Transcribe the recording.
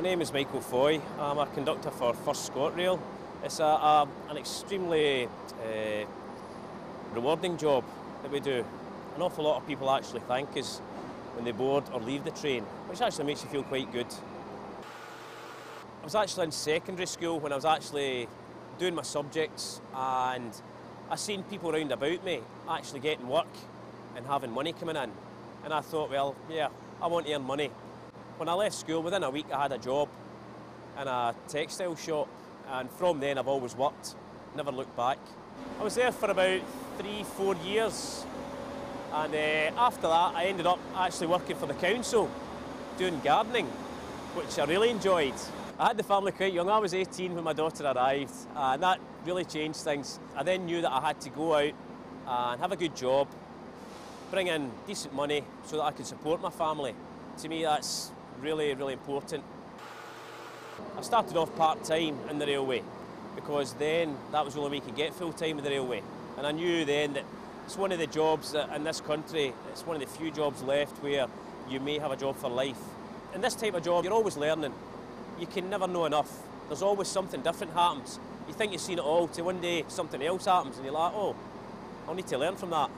My name is Michael Foy. I'm a conductor for First ScotRail. It's a, a, an extremely uh, rewarding job that we do. An awful lot of people actually thank us when they board or leave the train, which actually makes you feel quite good. I was actually in secondary school when I was actually doing my subjects and I seen people round about me actually getting work and having money coming in. And I thought, well, yeah, I want to earn money. When I left school, within a week I had a job in a textile shop and from then I've always worked, never looked back. I was there for about three, four years and uh, after that I ended up actually working for the council doing gardening, which I really enjoyed. I had the family quite young, I was 18 when my daughter arrived and that really changed things. I then knew that I had to go out and have a good job, bring in decent money so that I could support my family. To me that's really, really important. I started off part-time in the railway because then that was the only way you could get full-time in the railway. And I knew then that it's one of the jobs that in this country, it's one of the few jobs left where you may have a job for life. In this type of job, you're always learning. You can never know enough. There's always something different happens. You think you've seen it all, till one day something else happens and you're like, oh, I'll need to learn from that.